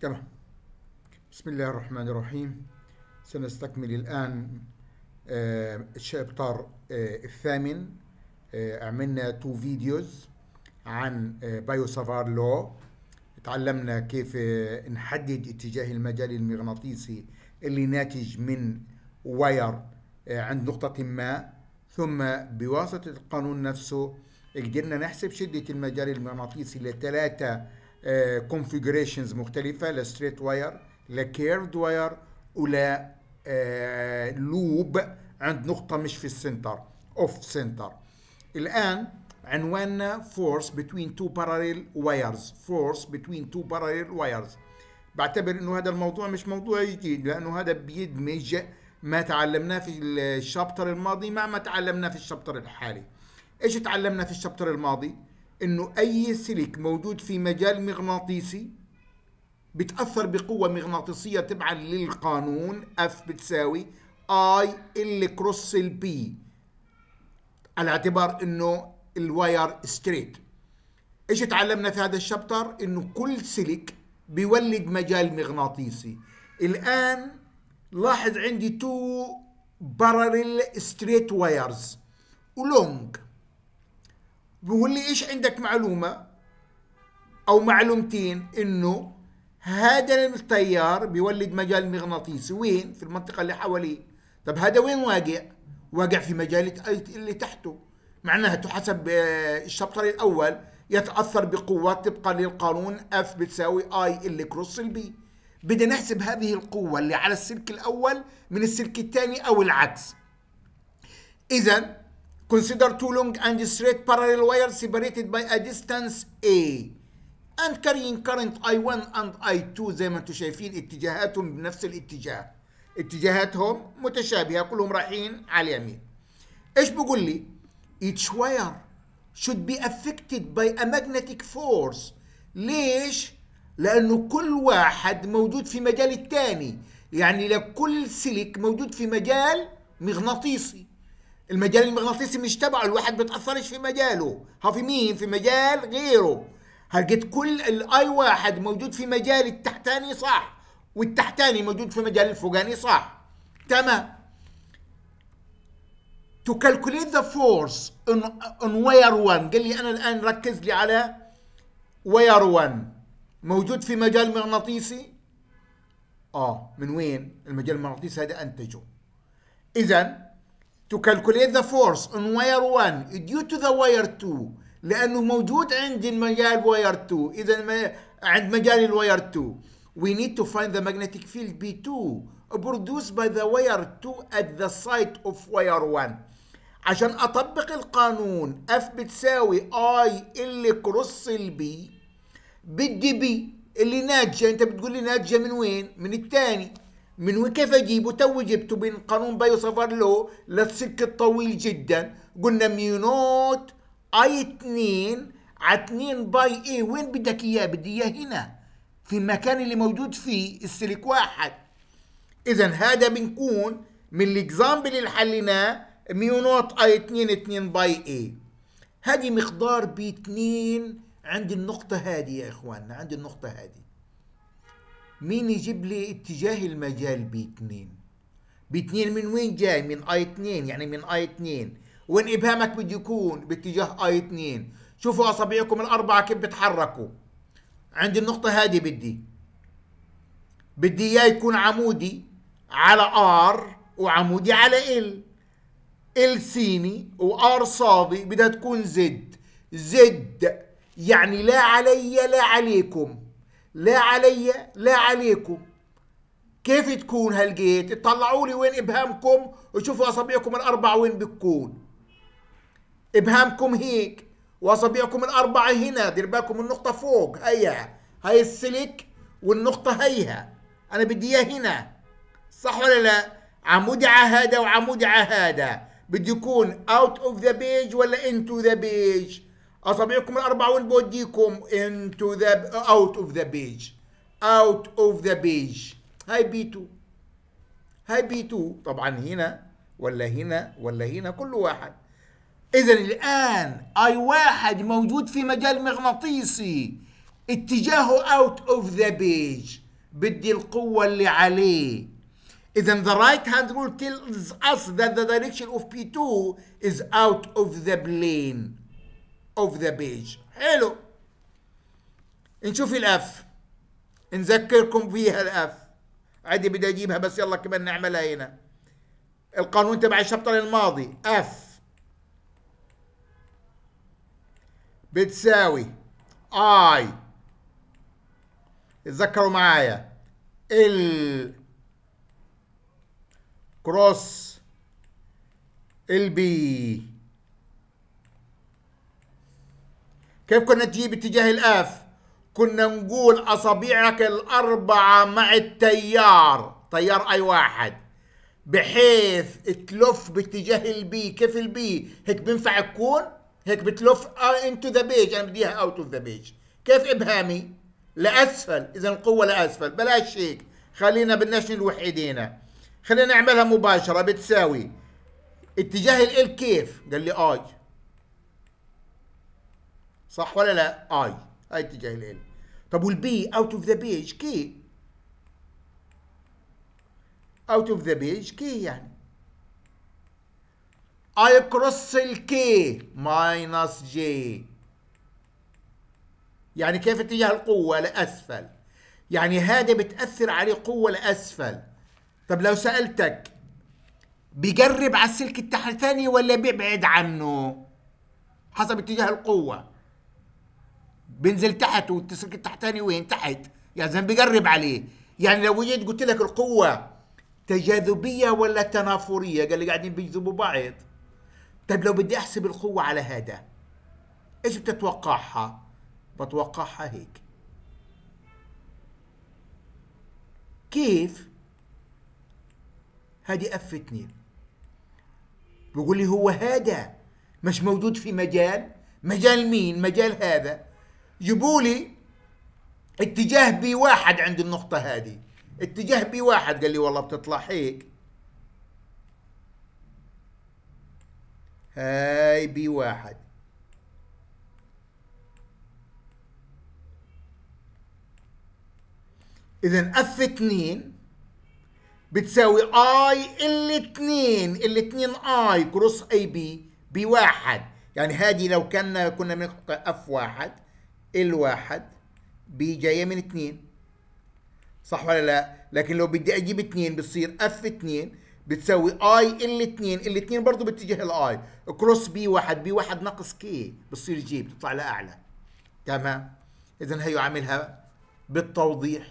تمام. بسم الله الرحمن الرحيم. سنستكمل الآن آه، ال chapter آه، الثامن. آه، عملنا two videos عن Biot-Savart law تعلمنا كيف نحدد اتجاه المجال المغناطيسي اللي ناتج من wire عند نقطة ما. ثم بواسطة القانون نفسه قدرنا نحسب شدة المجال المغناطيسي لثلاثة configurations مختلفة ل straight wire ل curved wire ولا loop عند نقطة مش في ال center off center الآن عنواننا force between two parallel wires force between two parallel wires. بعتبر إنه هذا الموضوع مش موضوع جديد لأنه هذا بيدمج ما تعلمناه في ال chapter الماضي مع ما تعلمناه في ال chapter الحالي. إيش تعلمنا في ال chapter الماضي؟ إنه أي سلك موجود في مجال مغناطيسي بتأثر بقوة مغناطيسية تبعا للقانون F بتساوي I L cross ال B على اعتبار إنه ال wire straight إيش تعلمنا في هذا ال chapter؟ إنه كل سلك بيولد مجال مغناطيسي. الآن لاحظ عندي two parallel straight wires و long بيقول لي إيش عندك معلومة؟ أو معلومتين إنه هذا التيار بيولد مجال مغناطيسي. وين؟ في المنطقة اللي حواليه. طب هذا وين واقع؟ واقع في مجال اللي تحته. معناته حسب ال chapter الأول يتأثر بقوة طبقا للقانون F بتساوي I L cross ال B بدنا نحسب هذه القوة اللي على السلك الأول من السلك الثاني أو العكس. إذا consider two long and straight parallel wires separated by a distance A. And carrying current I1 and I2 زي ما أنتم شايفين اتجاهاتهم بنفس الاتجاه. اتجاهاتهم متشابهة كلهم رايحين على اليمين. إيش بقول لي؟ Each wire should be affected by a magnetic force. ليش؟ لأنه كل واحد موجود في مجال الثاني يعني لكل سلك موجود في مجال مغناطيسي. المجال المغناطيسي مش تبعه الواحد بيتاثرش في مجاله. ها في مين؟ في مجال غيره. هلقيت كل الاي واحد موجود في مجال التحتاني صح والتحتاني موجود في مجال الفوقاني صح. تمام. To calculate the force on, on wire 1 قال لي أنا الآن ركز لي على wire 1 موجود في مجال مغناطيسي؟ آه. من وين؟ المجال المغناطيسي هذا أنتجه. اذا to calculate the force on wire 1 due to the wire 2 لأنه موجود عند المجال wire 2 إذا عند مجال ال wire 2 we need to find the magnetic field B2 produced by the wire 2 at the site of wire 1 عشان أطبق القانون F بتساوي I L cross ال B بدي B اللي ناتجة أنت بتقول لي ناتجة من وين؟ من الثاني من كيف اجيبه؟ تو جبته من قانون Biot-Savart law للسلك الطويل جدا. قلنا mu naught I 2 على 2 pi a وين بدك إياه؟ بدي إياه هنا في المكان اللي موجود فيه السلك واحد. اذا هذا بنكون من ال example اللي حليناه mu naught I 2 2 pi a هذه مقدار B 2 عند النقطة هذه يا إخواننا عند النقطة هذه. مين يجيب لي اتجاه المجال B 2 B 2 من وين جاي؟ من I 2 يعني من I 2 وين إبهامك بده يكون؟ باتجاه I 2 شوفوا أصابعكم الأربعة كيف بتحركوا عند النقطة هذه بدي. بدي إياه يكون عمودي على R وعمودي على L. L سيني و R صادي بدها تكون Z. Z. يعني لا علي لا عليكم. لا علي لا عليكم. كيف تكون هالجيت اطلعوا لي وين إبهامكم؟ وشوفوا أصابعكم الأربعة وين بتكون. إبهامكم هيك وأصابعكم الأربعة هنا. دير بالكم النقطه فوق هيا. هاي السلك والنقطة هيها. أنا بدي اياه هنا. صح ولا لا؟ عمودي على هذا وعمودي على هذا. بده يكون out of the page ولا into the page أصابعكم الاربعه وين بوديكم into the out of the page out of the page هاي B 2 هاي B 2 طبعا هنا ولا هنا ولا هنا كل واحد. اذا الآن أي واحد موجود في مجال مغناطيسي اتجاهه out of the page بدي القوة اللي عليه. إذا the right hand rule tells us that the direction of B2 is out of the plane. Of the page حلو. نشوف ال F. نذكركم فيها ال F. عادي بدي أجيبها بس يلا كمان نعملها هنا. القانون تبع ال chapter الماضي F. بتساوي I تذكروا معايا. L. cross ال B كيف كنا تجيب اتجاه ال F؟ كنا نقول أصابعك الأربعة مع التيار تيار أي واحد بحيث تلف باتجاه ال B. كيف ال B؟ هيك بينفع تكون؟ هيك بتلف into the page أنا بديها out of the page كيف إبهامي؟ لأسفل. إذا القوة لأسفل. بلاش هيك. خلينا بدناش الوحيدين خلينا نعملها مباشرة. بتساوي اتجاه ال كيف؟ قال لي I صح ولا لا؟ I. هاي اتجاه ال طب وال B out of the page k out of the page k يعني. i cross ال k minus j يعني كيف اتجاه القوة لأسفل؟ يعني هذا بتأثر عليه قوة لأسفل. طب لو سألتك بيقرب على السلك التحتاني ولا بيبعد عنه؟ حسب اتجاه القوة. بينزل تحت والسلك التحتاني وين؟ تحت. يعني زين بيقرب عليه. يعني لو جيت قلت لك القوة تجاذبية ولا تنافرية؟ قال لي قاعدين بيجذبوا بعض. طيب لو بدي أحسب القوة على هذا إيش بتتوقعها؟ بتوقعها هيك. كيف؟ هذه اف اتنين بيقول لي هو هذا مش موجود في مجال؟ مجال مين؟ مجال هذا. جيبوا لي اتجاه B واحد عند النقطة هذه. اتجاه B واحد قال لي والله بتطلع هيك. هاي B واحد. اذا F اتنين بتساوي I الاثنين L اثنين i cross ال B واحد يعني هذه لو كنا كنا بنحط F واحد والواحد B جاية من اثنين صح ولا لا؟ لكن لو بدي أجيب اثنين بتصير F اثنين بتساوي I الاثنين L اثنين برضه باتجاه ال i cross B واحد B واحد ناقص k بتصير j بتطلع لاعلى تمام؟ اذا هي عاملها بالتوضيح.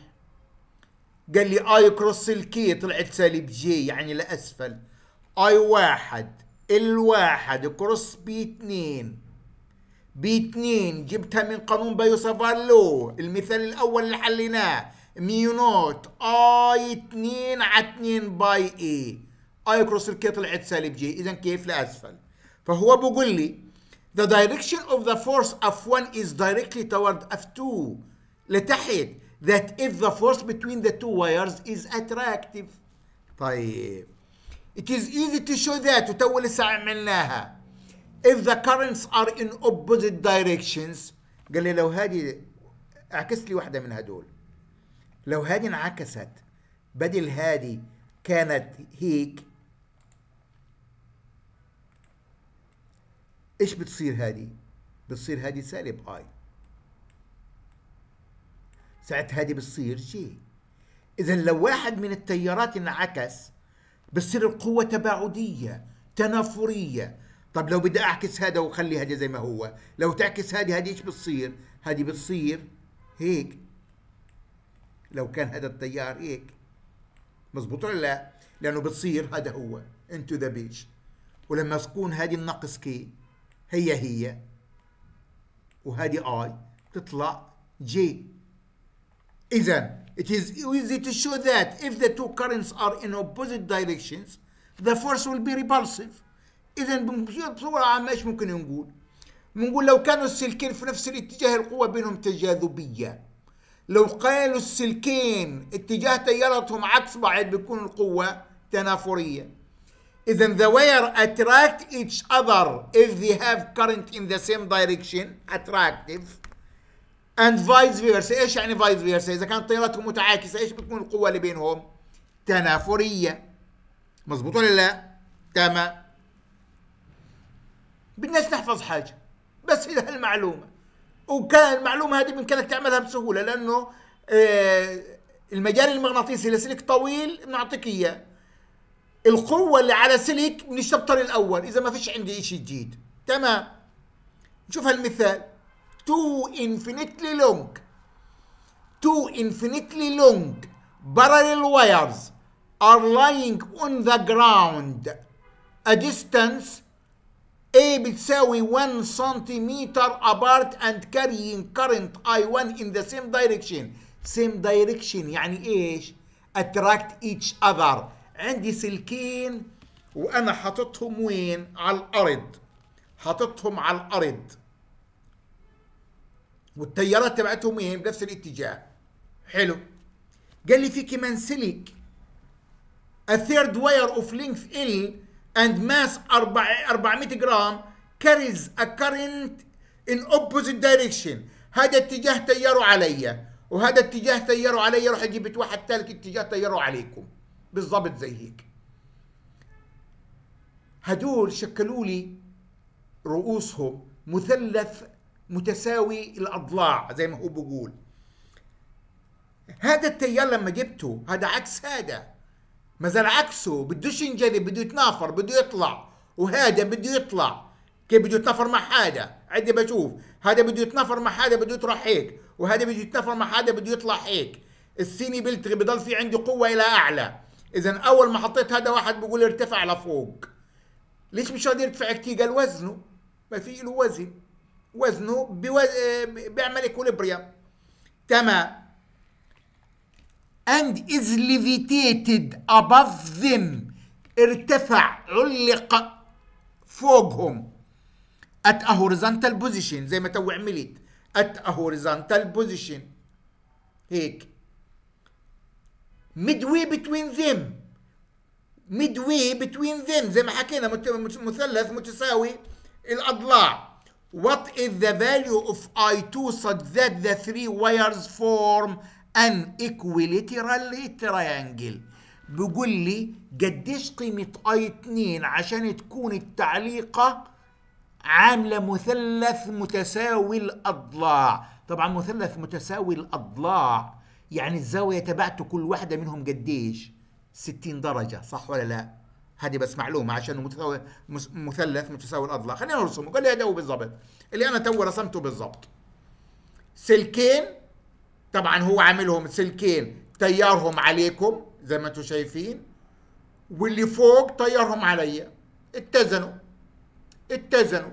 قال لي i cross ال k طلعت سالب j يعني لأسفل. I واحد L واحد cross B اثنين B اثنين جبتها من قانون Biot-Savart law. المثال الأول اللي حليناه mu naught I 2 على 2 pi a. i cross ال k طلعت سالب j. اذا كيف لاسفل فهو بقول لي the direction of the force F1 is directly toward F2 لتحت that if the force between the two wires is attractive. طيب. It is easy to show that. وتو لسه عملناها. If the currents are in opposite directions قال لي لو هذه اعكس لي واحدة من هدول لو هذه انعكست بدل هذه كانت هيك إيش بتصير هذه؟ بتصير هذه سالب اي ساعة هذه بتصير جي إذا لو واحد من التيارات انعكس بتصير القوة تباعدية تنافرية طب لو بدي أعكس هذا وخلي هذا زي ما هو لو تعكس هذه هذه إيش بتصير؟ هذه بتصير هيك. لو كان هذا التيار هيك. مزبوط ولا لا؟ لأنه بتصير هذا هو into the page ولما تكون هذه الناقص k هي هي. وهذه i تطلع j اذا it is easy to show that if the two currents are in opposite directions the force will be repulsive. إذا بصورة عامة إيش ممكن نقول؟ بنقول لو كانوا السلكين في نفس الاتجاه القوة بينهم تجاذبية. لو قالوا السلكين اتجاه تيارتهم عكس بعض بيكون القوة تنافرية. إذا the wire attract each other if they have current in the same direction attractive. And vice versa. إيش يعني vice versa إذا كانت تياراتهم متعاكسة إيش بتكون القوة اللي بينهم؟ تنافرية. مزبوط ولا لا؟ تمام. بدناش نحفظ حاجة. بس هي المعلومه وكان المعلومة هذه بامكانك تعملها بسهولة لأنه آه المجال المغناطيسي لسلك طويل بنعطيك إياه. القوة اللي على سلك من الشابتر الأول إذا ما فيش عندي إشي جديد. تمام؟ نشوف هالمثال. two infinitely long two infinitely long parallel wires are lying on the ground. A distance A بتساوي 1 سنتيمتر apart and carrying current I1 in the same direction. Same direction يعني إيش؟ Attract each other. عندي سلكين وأنا حاططهم وين؟ على الأرض. حاططهم على الأرض. والتيارات تبعتهم وين بنفس الاتجاه. حلو. قال لي في كمان سلك. A third wire of length L and mass 400 جرام carries a current in opposite direction. هذا اتجاه تياره علي وهذا اتجاه تياره علي. روح أجيب واحد ثالث اتجاه تياره عليكم. بالضبط زي هيك. هدول شكلوا لي رؤوسهم مثلث متساوي الأضلاع زي ما هو بقول. هذا التيار لما جبته هذا عكس هذا. ما زال عكسه بدوش ينجذب بده يتنافر بده يطلع. وهذا بده يطلع. كيف بده يتنافر مع هذا؟ عندي بشوف. هذا بده يتنافر مع هذا بده يطلع هيك. وهذا بده يتنافر مع هذا بده يطلع هيك. السيني بيلتغي بضل في عندي قوة إلى أعلى. إذا أول ما حطيت هذا واحد بقول ارتفع لفوق. ليش مش راضي يرتفع كتير؟ قال وزنه. ما في له وزن. وزنه. بيعمل اكوليبريم تمام. And is levitated above them ارتفع علق فوقهم at a horizontal position زي ما تو عملت at a horizontal position هيك midway between them midway between them زي ما حكينا مثلث متساوي الأضلاع What is the value of I2 such that the three wires form an equilateral triangle. بيقول لي قديش قيمة اي 2 عشان تكون التعليقة عاملة مثلث متساوي الأضلاع. طبعا مثلث متساوي الأضلاع يعني الزاوية تبعته كل واحدة منهم قديش؟ 60 درجة صح ولا لا؟ هذه بس معلومة عشان متساوي مثلث متساوي الأضلاع. خلينا نرسمه قال لي هذا هو بالضبط. اللي أنا تو رسمته بالضبط. سلكين طبعا هو عاملهم سلكين تيارهم عليكم زي ما أنتم شايفين واللي فوق طيرهم علي. اتزنوا. اتزنوا.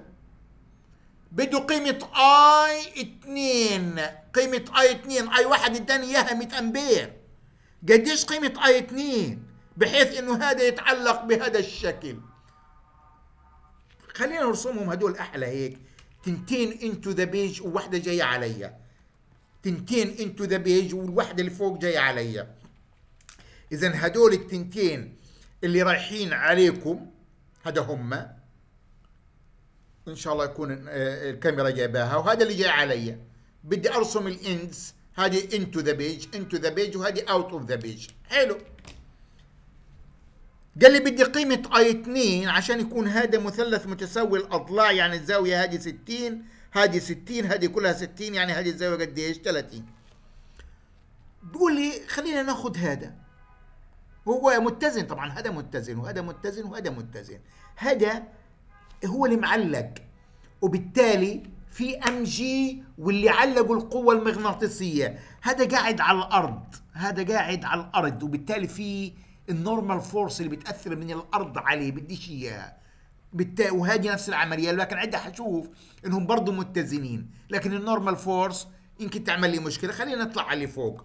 بده قيمة آي 2 قيمة آي 2 آي واحد اداني إياها 100 أمبير. قديش قيمة آي 2 بحيث إنه هذا يتعلق بهذا الشكل. خلينا نرسمهم هدول أحلى هيك. تنتين into the page وواحدة جاية عليا تنتين into the page والوحدة اللي فوق جاية عليا. اذا هدول التنتين اللي رايحين عليكم هذا هم. إن شاء الله يكون آه، الكاميرا جايباها وهذا اللي جاي علي بدي أرسم ال ends هذه into the page into the page وهذه out of the page حلو. قال لي بدي قيمة اي 2 عشان يكون هذا مثلث متساوي الأضلاع يعني الزاوية هذه 60 هذه 60 هذه كلها 60 يعني هذه الزاوية قديش 30 بقول لي خلينا ناخذ هذا. هو متزن طبعا هذا متزن وهذا متزن وهذا متزن. هذا هو اللي معلق. وبالتالي في ام جي واللي علقوا القوة المغناطيسية. هذا قاعد على الأرض هذا قاعد على الأرض. وبالتالي في ال normal force اللي بتأثر من الأرض عليه بديش إياها. بالتالي وهذه نفس العملية لكن عندي هشوف إنهم برضه متزنين. لكن ال normal force يمكن تعمل لي مشكلة. خلينا نطلع على اللي فوق.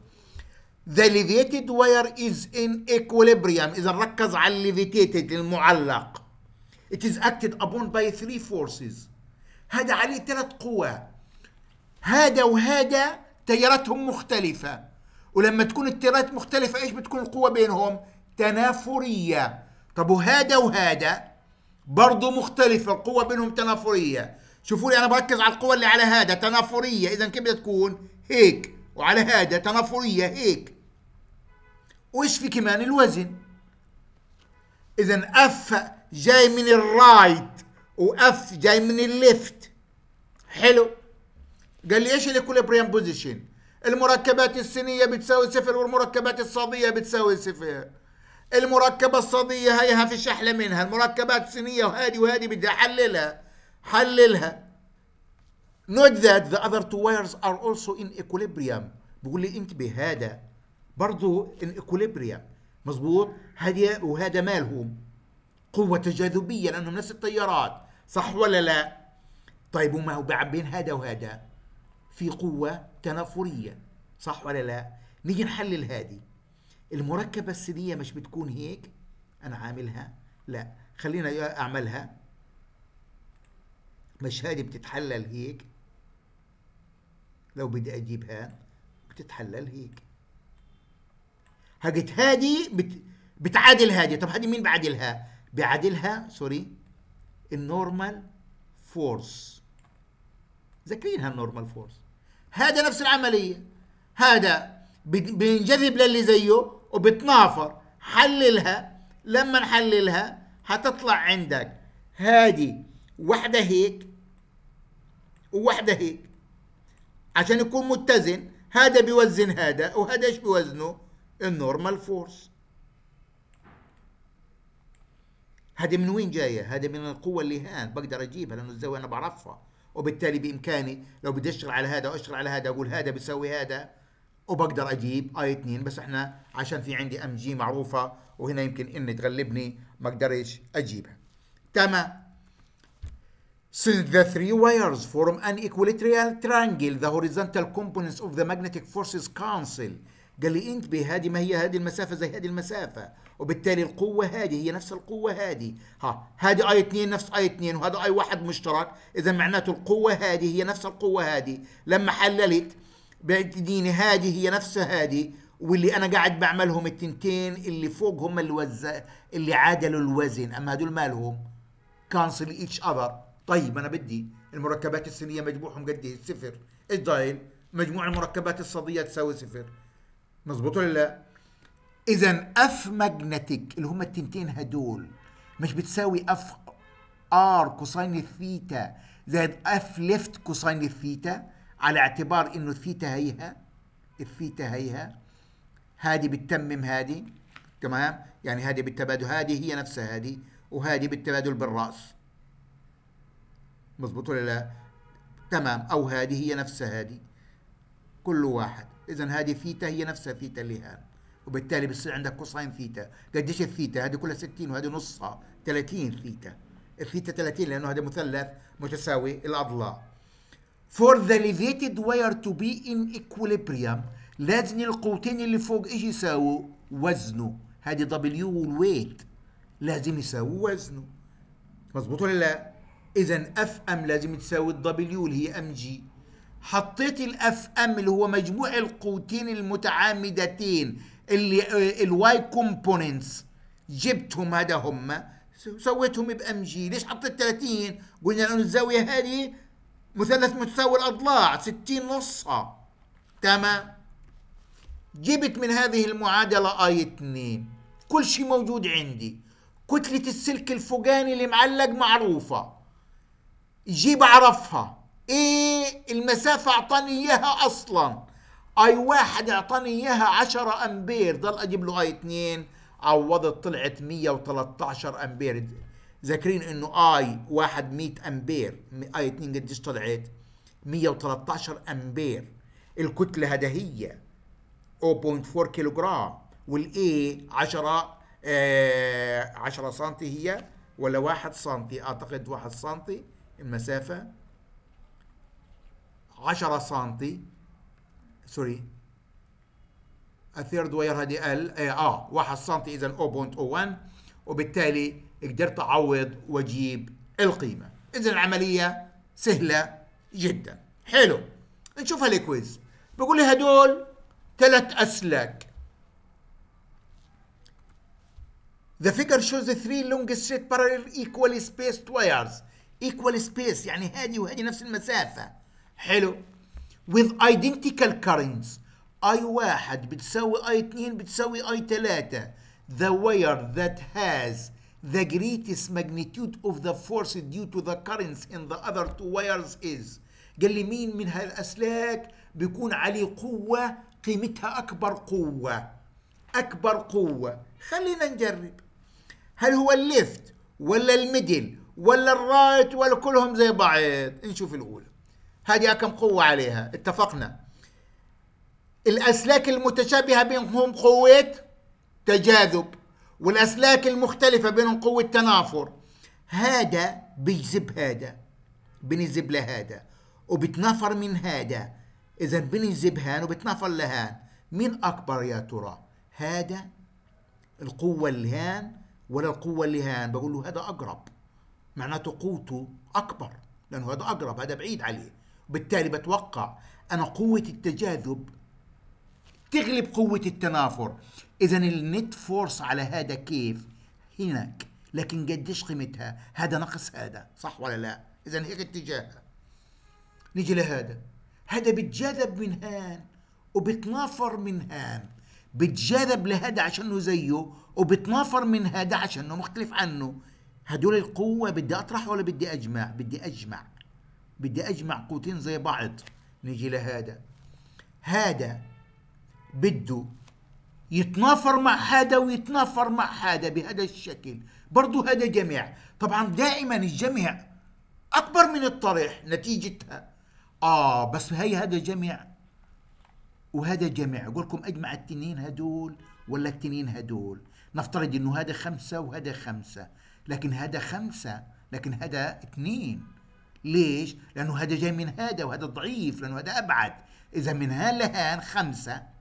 The levitated wire is in equilibrium. إذا ركز على ال levitated المعلق. It is acted upon by three forces. هذا عليه ثلاث قوى. هذا وهذا تياراتهم مختلفة. ولما تكون التيارات مختلفة إيش بتكون القوة بينهم؟ تنافرية. طب وهذا وهذا؟ برضه مختلفة القوة بينهم تنافرية. شوفوا لي أنا بركز على القوى اللي على هذا تنافرية. إذا كيف بدها تكون؟ هيك. وعلى هذا تنافرية هيك. وإيش في كمان؟ الوزن. إذا F جاي من ال right و F جاي من ال left. حلو. قال لي إيش ال equilibrium position المركبات السينية بتساوي صفر والمركبات الصادية بتساوي صفر. المركبة الصادية هيها فيش حللها منها المركبات السينية وهذه وهذه بدي أحللها حللها. Note that the other two wires are also in equilibrium. بقول لي انتبه هذا برضو in equilibrium. مظبوط؟ هذه وهذا مالهم. قوة تجاذبية لأنهم نفس التيارات. صح ولا لا؟ طيب وما هو بين هذا وهذا؟ في قوة تنافرية صح ولا لا؟ نيجي نحلل هذه. المركبة السينية مش بتكون هيك؟ أنا عاملها. لا خلينا أعملها. مش هذه بتتحلل هيك. لو بدي أجيبها بتتحلل هيك. هجت هذه بت... بتعادل هذه طب هذه مين بعادلها؟ بعادلها sorry ال normal force. ذاكرينها ال normal force. هذا نفس العملية. هذا بينجذب للي زيه. وبتنافر. حللها. لما نحللها هتطلع عندك هذه واحدة هيك وواحدة هيك. عشان يكون متزن. هذا بيوزن هذا وهذا إيش بيوزنه؟ ال normal force. هذه من وين جاية؟ هذه من القوة اللي هان. بقدر أجيبها لأنه الزاوية أنا بعرفها. وبالتالي بإمكاني لو بدي أشتغل على هذا وأشتغل على هذا أقول هذا بيساوي هذا. وبقدر أجيب I 2 بس إحنا عشان في عندي mg معروفة وهنا يمكن إني تغلبني ما أقدرش أجيبها. تمام. Since the three wires form an equilateral triangle, the horizontal components of the magnetic forces cancel. قال لي انتبه هذه ما هي هذه المسافة زي هذه المسافة وبالتالي القوة هذه هي نفس القوة هذه. ها هذه آي 2 نفس آي 2 وهذا آي واحد مشترك اذا معناته القوة هذه هي نفس القوة هذه. لما حللت بتديني هذه هي نفسها هذه واللي أنا قاعد بعملهم التنتين اللي فوق هم اللي اللي عادلوا الوزن. أما هدول مالهم؟ cancel each other طيب أنا بدي المركبات السينية مجموعهم قد إيه؟ صفر. إيش مجموع المركبات الصادية تساوي صفر. مزبوط ولا لا؟ اذا F magnetic اللي هم التنتين هدول مش بتساوي F R cosine ال theta زائد F left cosine ال theta على اعتبار إنه الثيتا هيها الثيتا هيها هذه بتتمم هذه تمام؟ يعني هذه بالتبادل هذه هي نفسها هذه وهذه بالتبادل بالرأس. مظبوط ولا لا؟ تمام. أو هذه هي نفسها هذه. كل واحد. اذا هذه ثيتا هي نفسها ثيتا اللي هان وبالتالي بصير عندك cosine theta. قديش الثيتا؟ هذه كلها 60 وهذه نصها. 30 theta. ال theta 30 لأنه هذا مثلث متساوي الأضلاع. For the elevated wire to be in equilibrium لازم القوتين اللي فوق إيش يساووا؟ وزنه. هذه دبليو والويت لازم يساووا وزنه. مظبوط ولا لا؟ اذا F M لازم تساوي ال W اللي هي M G حطيت ال F M اللي هو مجموع القوتين المتعامدتين اللي ال Y components جبتهم هذا هم. سويتهم ب M G ليش حطيت 30 قلنا لأنه الزاوية هذه مثلث متساوي الأضلاع 60 نصها تمام؟ جبت من هذه المعادلة آي 2 كل شيء موجود عندي. كتلة السلك الفوقاني اللي معلق معروفة. جيب أعرفها إيه المسافة؟ أعطاني إياها أصلا. آي واحد أعطاني إياها 10 أمبير. ضل أجيب له آي 2 عوضت طلعت 113 أمبير. ذاكرين إنه I واحد 100 أمبير. I 2 قديش طلعت؟ 113 أمبير. الكتلة هي. 0.4 كيلو جرام وال a 10 آه 10 سم هي. ولا 1 سم أعتقد 1 سم المسافة 10 سم sorry. ال third wire هذه ال آه 1 سم اذا 0.01 وبالتالي قدرت اعوض واجيب القيمة. اذا العملية سهلة جدا. حلو. نشوف الكويز بقول لي هدول ثلاث أسلاك. The figure shows the three longest straight parallel equally spaced wires. Equal space يعني هذه وهذه نفس المسافة. حلو. With identical currents. I واحد بتساوي I اتنين بتساوي I تلاتة the wire that has the greatest magnitude of the force due to the currents in the other two wires is. قال لي مين من هالأسلاك بيكون عليه قوة؟ قيمتها أكبر قوة. أكبر قوة. خلينا نجرب. هل هو ال left ولا ال middle ولا ال right ولا كلهم زي بعض؟ نشوف الأولى. هذه كم قوة عليها؟ اتفقنا. الأسلاك المتشابهة بينهم قوة تجاذب. والأسلاك المختلفة بينهم قوة تنافر. هذا بيجذب هذا بنجذب لهذا وبتنافر من هذا. إذا بنجذب هان وبتنافر لهان. مين أكبر يا ترى؟ هذا القوة اللي هان ولا القوة اللي هان بقول له هذا أقرب. معناته قوته أكبر لأنه هذا أقرب هذا بعيد عليه. وبالتالي بتوقع أنا قوة التجاذب تغلب قوة التنافر. إذا النت فورس على هذا كيف؟ هناك. لكن قديش قيمتها؟ هذا نقص هذا صح ولا لا؟ إذا هيك اتجاهها. نيجي لهذا. هذا بتجاذب من هان وبتنافر من هان. بتجاذب لهذا عشانه زيه وبتنافر من هذا عشانه مختلف عنه. هدول القوة بدي أطرح ولا بدي أجمع؟ بدي أجمع. بدي أجمع قوتين زي بعض. نيجي لهذا. هذا بده يتنافر مع هذا ويتنافر مع هذا بهذا الشكل. برضو هذا جمع طبعا دائما الجمع أكبر من الطرح نتيجتها. آه بس هي هذا جمع وهذا جمع أقول لكم أجمع التنين هدول ولا التنين هدول. نفترض إنه هذا خمسة وهذا خمسة. لكن هذا خمسة لكن هذا اثنين. ليش؟ لأنه هذا جاي من هذا وهذا ضعيف لأنه هذا أبعد. إذا من هان لهان خمسة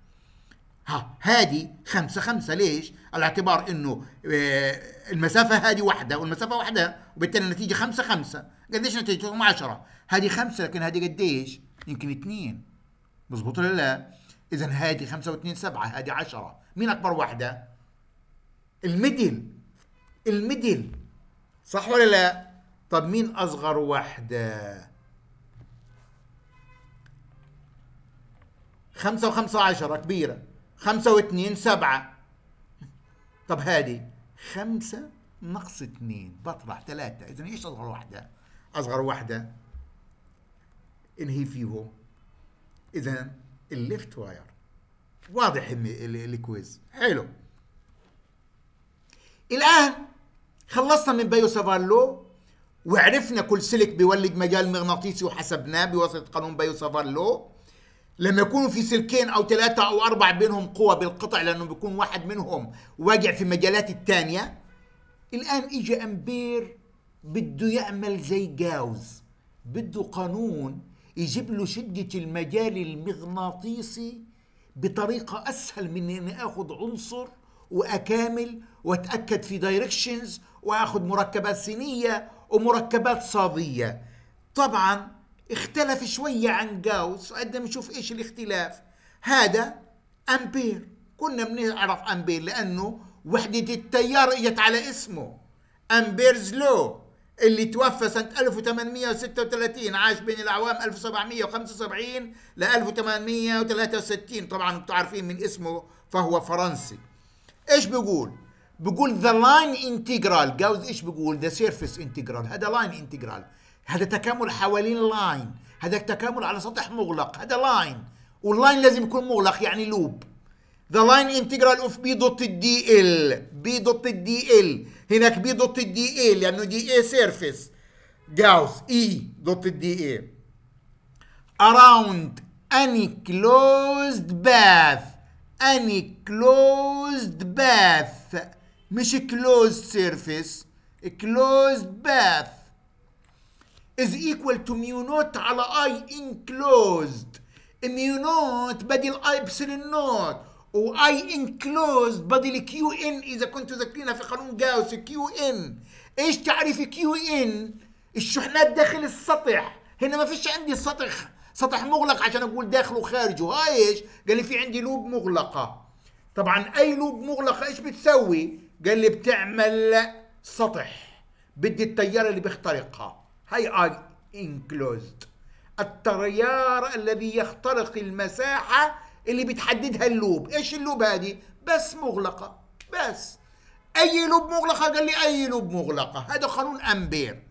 ها هذه خمسة خمسة ليش؟ على اعتبار إنه آه، المسافة هذه واحدة والمسافة واحدة وبالتالي النتيجة خمسة خمسة قديش نتيجتهم عشرة هذه خمسة لكن هذه قديش؟ يمكن اثنين مزبوط ولا لا؟ إذا هذه خمسة واثنين سبعة هذه عشرة مين أكبر واحدة؟ ال middle ال middle صح ولا لا؟ طب مين أصغر واحدة؟ خمسة وخمسة عشرة كبيرة خمسة واثنين سبعة. طب هذه خمسة نقص اثنين بطرح ثلاثة إذا إيش أصغر واحدة؟ أصغر واحدة. أني هي فيهم؟ إذا ال left wire. واضح ال quiz. حلو. الآن خلصنا من Biot-Savart law وعرفنا كل سلك بيولد مجال مغناطيسي وحسبناه بواسطة قانون Biot-Savart law لما يكونوا في سلكين أو ثلاثة أو اربعة بينهم قوة بالقطع لأنه بيكون واحد منهم واقع في مجالات الثانية. الآن اجى أمبير بده يعمل زي جاوز بده قانون يجيب له شدة المجال المغناطيسي بطريقة أسهل من إني آخذ عنصر وأكامل وأتأكد في دايركشنز وأخذ مركبات سينية ومركبات صادية. طبعا اختلف شوية عن جاوس وقدم نشوف إيش الاختلاف. هذا أمبير. كنا بنعرف أمبير لأنه وحدة التيار إجت على اسمه. Ampere's law اللي توفى سنة 1836 عاش بين الأعوام 1775 ل 1863 طبعا أنتم عارفين من اسمه فهو فرنسي. إيش بيقول؟ بيقول the line integral Gauss إيش بيقول؟ the surface integral هذا line integral هذا تكامل حوالين line هذا تكامل على سطح مغلق. هذا line وال line لازم يكون مغلق يعني loop. the line integral of B dot dL B dot هناك B dot dL لأنه dA surface Gauss E dot dA around any closed path any closed path مش closed surface. Closed path is equal to mu naught على I enclosed. Mu naught بدل I epsilon naught. و I enclosed بدل Q in إذا كنتوا ذاكرينها في قانون جاوس Q in إيش تعريف Q in الشحنات داخل السطح؟ هنا ما فيش عندي سطح سطح مغلق عشان أقول داخله وخارجه. هاي إيش؟ قال لي في عندي loop مغلقة. طبعا أي loop مغلقة إيش بتسوي؟ قال لي بتعمل سطح. بدي التيار اللي بيخترقها. هي I enclosed التيار الذي يخترق المساحة اللي بتحددها ال loop. إيش ال loop هذه؟ بس مغلقة. بس. أي loop مغلقة؟ قال لي أي loop مغلقة. هذا قانون أمبير.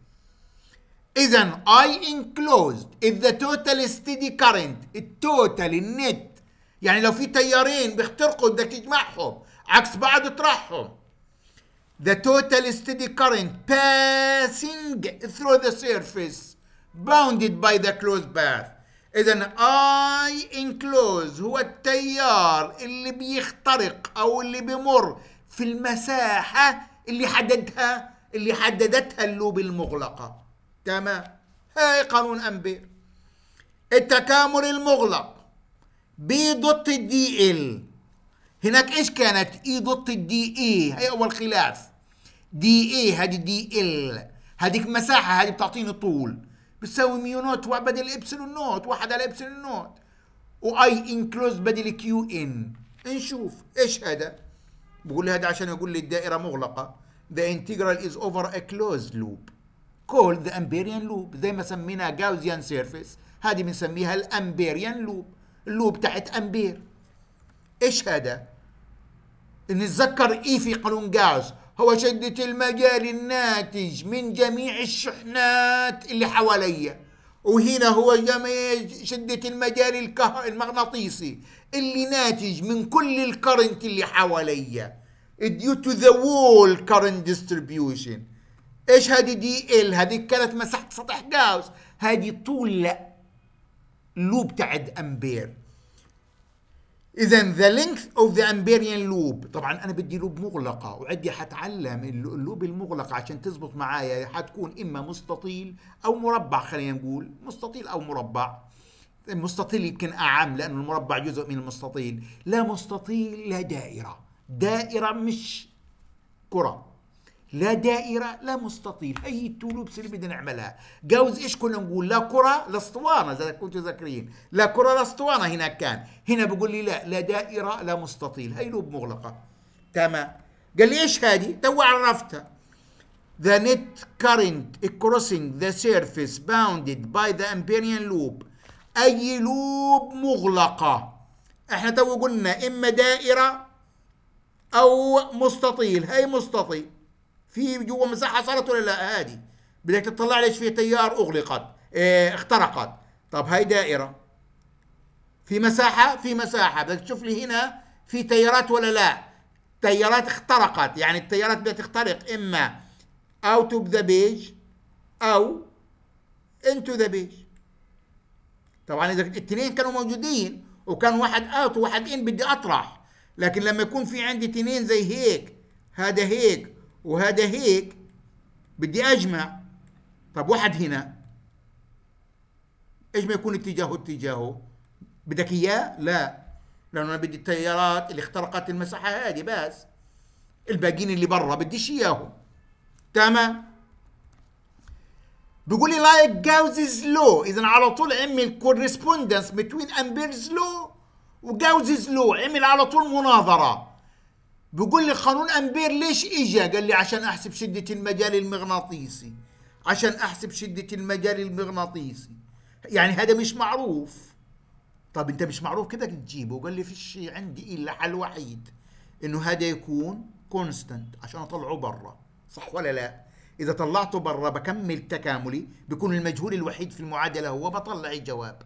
اذا I enclosed. If the total steady current ال total ال net يعني لو في تيارين بيخترقوا بدك تجمعهم. عكس بعض اطرحهم the total steady current passing through the surface bounded by the closed path اذا I enclose هو التيار اللي بيخترق أو اللي بيمر في المساحة اللي حددها اللي حددتها اللوب المغلقة. تمام؟ هاي قانون امبير التكامل المغلق. B dot ال dL. هناك إيش كانت؟ E dot ال dA هي أول خلاف. dA هذه dL هذيك مساحة هذه بتعطيني طول. بتساوي mu naught بدل epsilon naught واحد على epsilon naught و I enclosed بدل Q in نشوف إيش هذا؟ بقول هذا عشان يقول لي الدائرة مغلقة. The integral is over a closed loop. Called the Amperian loop. زي ما سميناها Gaussian surface هذه بنسميها ال Amperian loop اللوب تحت أمبير. إيش هذا نتذكر إيه في قانون جاوس هو شدة المجال الناتج من جميع الشحنات اللي حواليا وهنا هو شدة المجال المغناطيسي اللي ناتج من كل الكرنت اللي حواليا due to the wall current distribution. إيش هذه دي إل. هذه كانت مساحة سطح جاوس هذه طول loop تاعت أمبير. اذا the length of the Amperian loop طبعا أنا بدي loop مغلقة وعندي حتعلم ال loop المغلقة عشان تزبط معايا حتكون إما مستطيل أو مربع خلينا نقول مستطيل أو مربع. المستطيل يمكن أعم لأنه المربع جزء من المستطيل. لا مستطيل لا دائرة. دائرة مش كرة. لا دائرة لا مستطيل. هي ال two loops اللي بدنا نعملها. جوز إيش كنا نقول؟ لا كرة لا اسطوانة إذا كنتوا ذاكرين لا كرة لا اسطوانة هناك كان. هنا بقول لي لا لا دائرة لا مستطيل. هي loop مغلقة. تمام. قال لي إيش هذه؟ تو عرفتها. The net current crossing the surface bounded by the Amperian loop. أي loop مغلقة. إحنا تو قلنا إما دائرة أو مستطيل. هي مستطيل. في جوا مساحة صارت ولا لا؟ هذه. بدك تطلع ليش في تيار؟ أغلقت. آه اخترقت. طب هاي دائرة. في مساحة؟ في مساحة. بدك تشوف لي هنا في تيارات ولا لا؟ تيارات اخترقت. يعني التيارات بدها تخترق. إما out of the page أو into the page طبعا إذا الاثنين كانوا موجودين وكان واحد out وواحد in بدي أطرح. لكن لما يكون في عندي اثنين زي هيك هذا هيك وهذا هيك بدي أجمع. طب واحد هنا. إيش ما يكون اتجاهه اتجاهه؟ بدك إياه؟ لا. لأنه أنا بدي التيارات اللي اخترقت المساحة هذه بس. الباقيين اللي برا بديش إياهم. تمام؟ بيقول لي like Gauss's law اذا على طول عمل correspondence بين Ampere's law وجاوزز لو عمل على طول مناظرة. بيقول لي قانون أمبير ليش اجى قال لي عشان أحسب شدة المجال المغناطيسي. عشان أحسب شدة المجال المغناطيسي. يعني هذا مش معروف. طب أنت مش معروف كده؟ تجيبه قال لي فيش عندي إلا حل وحيد. إنه هذا يكون كونستنت عشان أطلعه برا. صح ولا لا؟ إذا طلعته برا بكمل تكاملي. بيكون المجهول الوحيد في المعادلة هو. بطلع الجواب.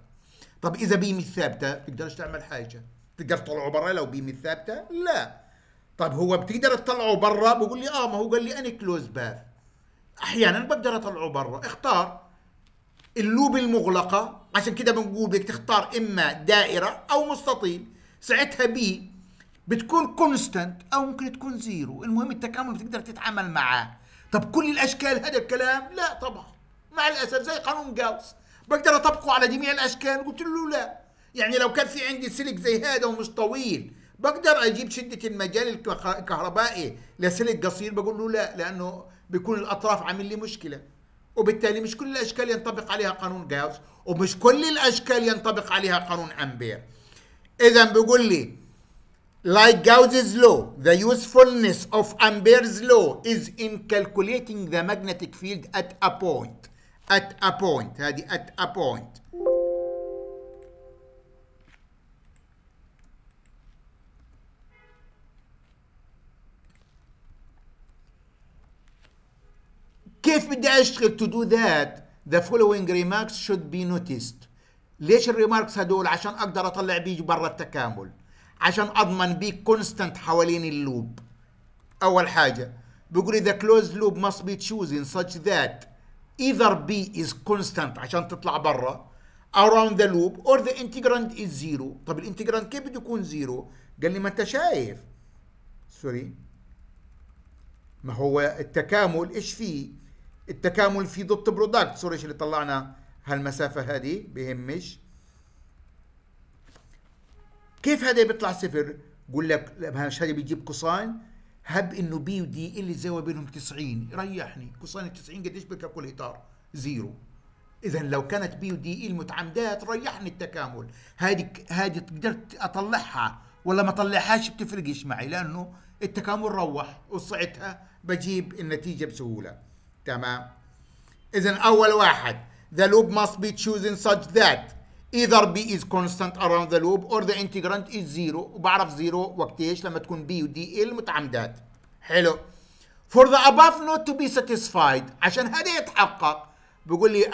طب إذا B مي ثابته تقدرش تعمل حاجة. تقدر تطلعه برا لو B مي ثابته لا. طيب هو بتقدر تطلعه برا؟ بقول لي آه ما هو قال لي any closed path أحيانا بقدر أطلعه برا. اختار ال loop المغلقة. عشان كده بنقول بدك تختار إما دائرة أو مستطيل. ساعتها B بتكون constant أو ممكن تكون zero المهم التكامل بتقدر تتعامل معاه طب كل الأشكال هذا الكلام؟ لا طبعا. مع الأسف زي قانون جاوس بقدر أطبقه على جميع الأشكال. قلت له لا. يعني لو كان في عندي سلك زي هذا ومش طويل بقدر أجيب شدة المجال الكهربائي لسلك قصير؟ بقول له لا لأنه بيكون الأطراف عامل لي مشكلة. وبالتالي مش كل الأشكال ينطبق عليها قانون جاوس ومش كل الأشكال ينطبق عليها قانون أمبير. اذا بيقول لي like Gauss's law the usefulness of Ampere's law is in calculating the magnetic field at a point. At a point. هذه at a point. كيف بدي أشتغل to do that? The following remarks should be noticed. ليش ال remarks هدول؟ عشان أقدر أطلع B برا التكامل. عشان أضمن B constant حوالين ال loop. أول حاجة بيقول the closed loop must be chosen such that either B is constant عشان تطلع برا around the loop or the integrand is zero. طب ال integrand كيف بده يكون zero قال لي ما أنت شايف. sorry ما هو التكامل إيش فيه؟ التكامل في dot product sorry اللي طلعنا هالمسافة هذه بهمش. كيف هذا بيطلع صفر؟ بقول لك هذا بيجيب cosine هب إنه B و dL ال الزاويه بينهم 90 ريحني. cosine ال 90 قديش بال calculator zero. إذا لو كانت B و dL متعامدات ريحني التكامل. هذه هذه قدرت أطلعها ولا ما أطلعهاش بتفرقش معي؟ لأنه التكامل روح وصعتها بجيب النتيجة بسهولة. تمام. اذا أول واحد. The loop must be chosen such that either B is constant around the loop or the integrand is zero. وبعرف zero وقتيش لما تكون B و dL متعامدات حلو. For the above not to be satisfied عشان هذا يتحقق بيقول لي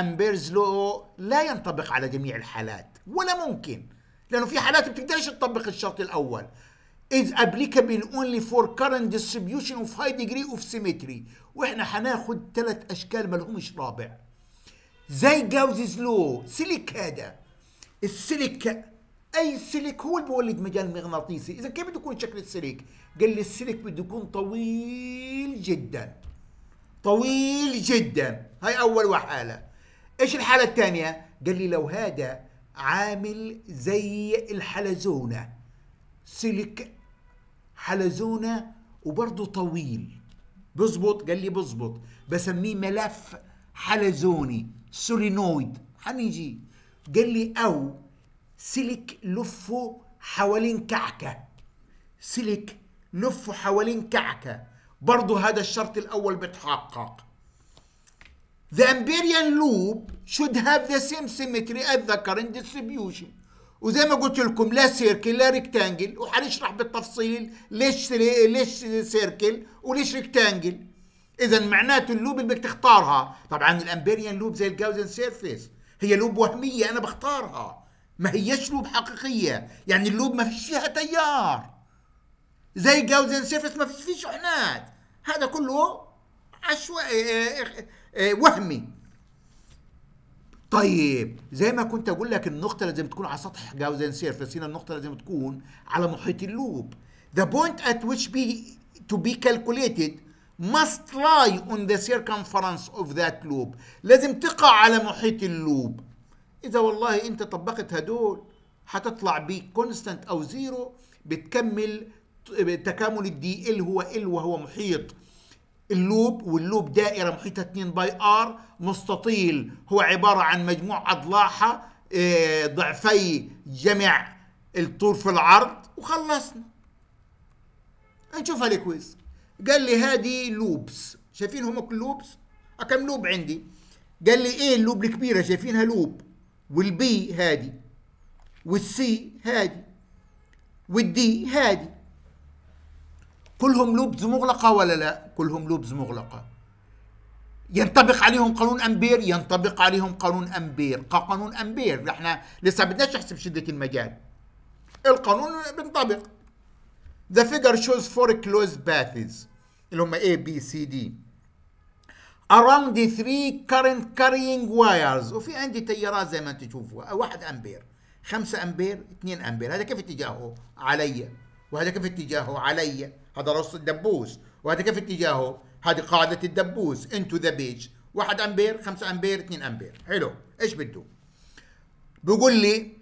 Ampere's law لا ينطبق على جميع الحالات. ولا ممكن. لأنه في حالات بتقدرش تطبق الشرط الأول. Is applicable only for current distribution of high degree of symmetry. وإحنا حناخد ثلاث أشكال ما لهمش رابع. زي Gauss's law سلك هذا. السلك أي سلك هو اللي بيولد مجال مغناطيسي. إذا كيف بده يكون شكل السلك؟ قال لي السلك بده يكون طويل جدا. طويل جدا. هاي أول حاله إيش الحالة الثانية؟ قال لي لو هذا عامل زي الحلزونة. سلك حلزونة وبرضه طويل. بزبط؟ قال لي بزبط. بسميه ملف حلزوني solenoid. حنيجي. قال لي أو سلك لفه حوالين كعكة. سلك لفه حوالين كعكة. برضه هذا الشرط الأول بتحقق. The Amperian loop should have the same symmetry as the current distribution. وزي ما قلت لكم لا circle لا rectangle. وحنشرح بالتفصيل ليش ليش circle وليش rectangle. اذا معناته ال loop اللي بدك تختارها طبعا ال Amperian loop زي ال Gaussian surface. هي loop وهمية أنا بختارها. ما هيش loop حقيقية. يعني ال loop ما فيش فيها تيار. زي Gaussian surface ما فيش فيه شحنات هذا كله عشوائي آه آه آه وهمي. طيب زي ما كنت أقول لك النقطة لازم تكون على سطح Gaussian surface هنا النقطة لازم تكون على محيط ال loop. The point at which be to be calculated must lie on the circumference of that loop. لازم تقع على محيط ال loop. إذا والله أنت طبقت هدول حتطلع B constant أو zero بتكمل تكامل ال DL هو L وهو محيط. ال loop وال loop دائرة محيطها 2 pi R مستطيل. هو عبارة عن مجموع أضلاعها ضعفي جمع الطول في العرض وخلصنا. نشوفها ال quiz. قال لي هذه loops. شايفين هم loops؟ كم loop عندي؟ قال لي A ال loop الكبيرة؟ شايفينها loop. وال B هادي. وال C هادي. وال D هادي. كلهم loops مغلقة ولا لا؟ كلهم loops مغلقة. ينطبق عليهم قانون امبير ينطبق عليهم قانون امبير قانون امبير إحنا لسه بدناش نحسب شدة المجال. القانون بينطبق. The figure shows four closed paths. اللي هم A B C D. Around the three current carrying wires. وفي عندي تيارات زي ما أنتم تشوفوا واحد امبير 5 امبير 2 امبير هذا كيف اتجاهه؟ علي. وهذا كيف اتجاهه؟ علي. هذا راس الدبوس. وهذا كيف اتجاهه؟ هذه قاعدة الدبوس. into the page 1 أمبير 5 أمبير 2 أمبير. حلو. إيش بده؟ بيقول لي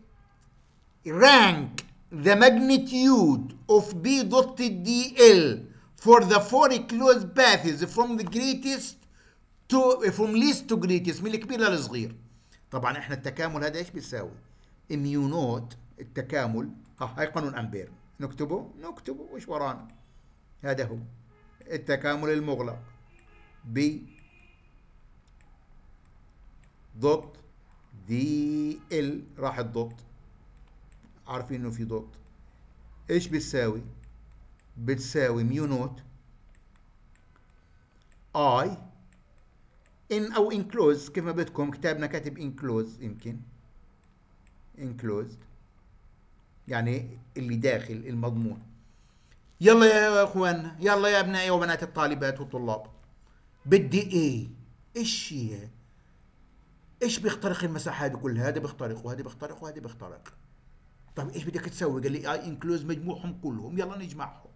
rank the magnitude of B dot DL for the four closed paths from the greatest to from least to greatest. من الكبير للصغير. طبعا إحنا التكامل هذا إيش بيساوي؟ ال mu naught التكامل ها هاي قانون أمبير. نكتبه؟ نكتبه. وش ورانا؟ هذا هو. التكامل المغلق. B dot DL راح ال dot عارفين إنه في dot إيش بتساوي؟ بتساوي mu naught I in أو enclosed كيف ما بدكم كتابنا كاتب enclosed يمكن. enclosed يعني اللي داخل المضمون. يلا يا اخوان يلا يا ابنائي وبنات الطالبات والطلاب. بدي A؟ إيش هي؟ إيش بيخترق المساحة هذه كلها؟ هذا بيخترق وهذا بيخترق وهذا بيخترق. طيب إيش بدك تسوي؟ قال لي I enclosed مجموعهم كلهم. يلا نجمعهم.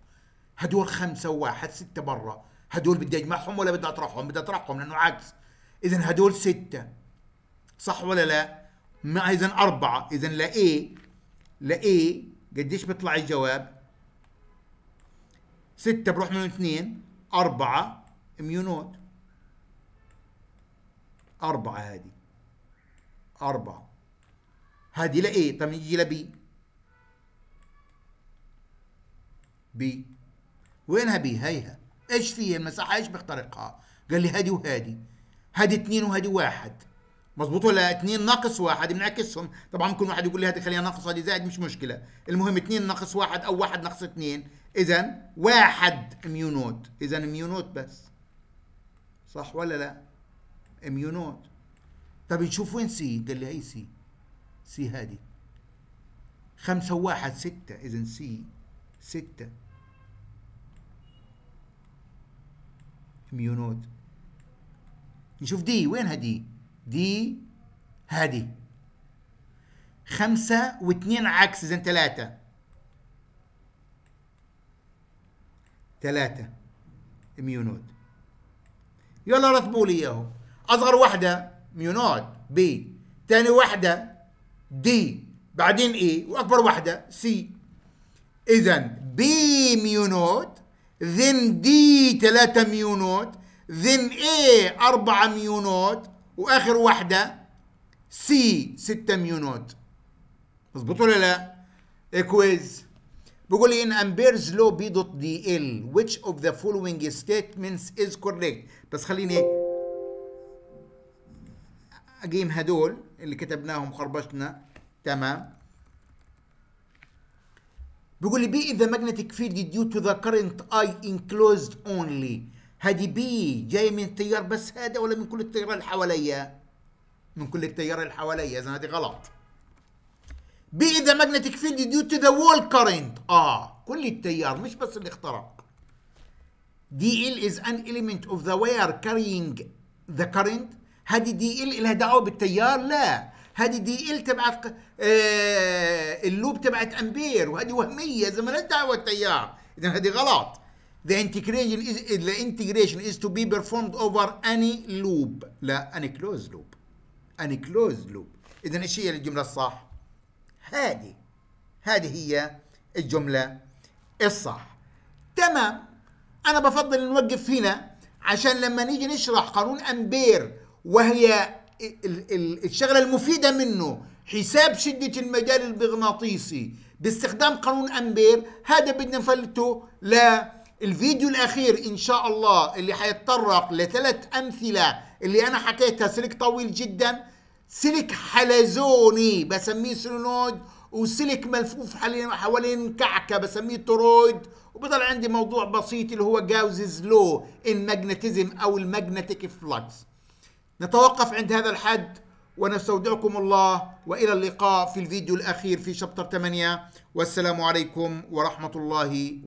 هدول خمسة وواحد ستة برا. هدول بدي أجمعهم ولا بدي أطرحهم؟ بدي أطرحهم لأنه عكس اذا هدول ستة. صح ولا لا؟ ما اذا أربعة. اذا ل A ل A قديش بيطلع الجواب؟ ستة بروح من اثنين أربعة mu naught أربعة هذه أربعة. هذه ل A؟ طب نيجي ل B B وينها B هيها. إيش فيها؟ المساحة إيش بيخترقها؟ قال لي هذه وهذه هذه اثنين وهذه واحد. مظبوط ولا اثنين ناقص واحد؟ بنعكسهم طبعا ممكن واحد يقول لي هذه خليها ناقص هذه زائد مش مشكلة. المهم اثنين ناقص واحد أو واحد ناقص اثنين اذا واحد mu naught اذا mu naught بس. صح ولا لا؟ mu naught طب نشوف وين C؟ قال لي هي C. C هذه خمسة وواحد ستة. إذا C ستة. mu naught نشوف D وينها D؟ D هذه خمسة واثنين عكس إذا ثلاثة ثلاثة mu naught يلا رتبوا لي إياهم. أصغر وحدة mu naught B ثاني وحدة D بعدين A وأكبر وحدة C اذا B mu naught then D ثلاثة mu naught then A أربعة mu naught وآخر وحدة C ستة mu naught مظبوط ولا لا؟ quiz بيقول لي إن Ampere's law B dot DL which of the following statements is correct بس خليني أقيم هدول اللي كتبناهم خربشنا تمام. بيقول لي B is the magnetic field due to the current I enclosed only. هذه B جاي من التيار بس هذا ولا من كل التيار اللي حواليا؟ من كل التيار اللي حواليا اذا هذه غلط. B is the magnetic field due to the whole current. آه كل التيار مش بس اللي اخترق. DL is an element of the wire carrying the current. هذه دي ال لها دعوة بالتيار؟ لا. هذه دي ال تبعت آه اللوب تبعت أمبير وهذه وهمية زي ما دعوة التيار اذا هذه غلط. The integration is the integration is to be performed over any loop. لا any closed loop. Any closed loop. اذا إيش هي الجملة الصح؟ هذه. هذه هي الجملة الصح. تمام. أنا بفضل نوقف هنا عشان لما نيجي نشرح قانون أمبير وهي الشغلة المفيدة منه حساب شدة المجال المغناطيسي باستخدام قانون أمبير هذا بدنا نفلته للفيديو الأخير إن شاء الله اللي حيتطرق لثلاث أمثلة اللي أنا حكيتها سلك طويل جداً. سلك حلزوني بسميه سولينويد وسلك ملفوف حوالين كعكة بسميه toroid وبضل عندي موضوع بسيط اللي هو Gauss's law in magnetism أو ال magnetic flux. نتوقف عند هذا الحد ونستودعكم الله وإلى اللقاء في الفيديو الأخير في chapter 8 والسلام عليكم ورحمة الله